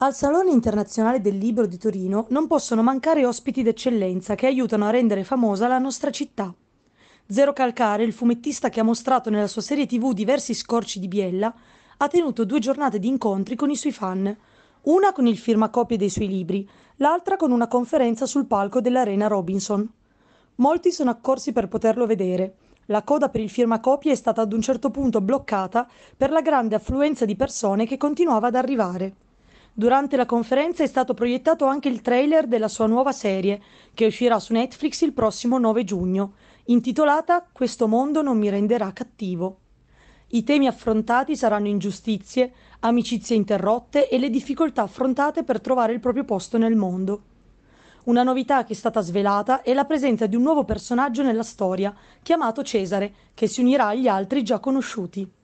Al Salone Internazionale del Libro di Torino non possono mancare ospiti d'eccellenza che aiutano a rendere famosa la nostra città. Zero Calcare, il fumettista che ha mostrato nella sua serie tv diversi scorci di Biella, ha tenuto due giornate di incontri con i suoi fan, una con il firmacopie dei suoi libri, l'altra con una conferenza sul palco dell'Arena Robinson. Molti sono accorsi per poterlo vedere. La coda per il firmacopie è stata ad un certo punto bloccata per la grande affluenza di persone che continuava ad arrivare. Durante la conferenza è stato proiettato anche il trailer della sua nuova serie, che uscirà su Netflix il prossimo 9 giugno, intitolata Questo mondo non mi renderà cattivo. I temi affrontati saranno ingiustizie, amicizie interrotte e le difficoltà affrontate per trovare il proprio posto nel mondo. Una novità che è stata svelata è la presenza di un nuovo personaggio nella storia, chiamato Cesare, che si unirà agli altri già conosciuti.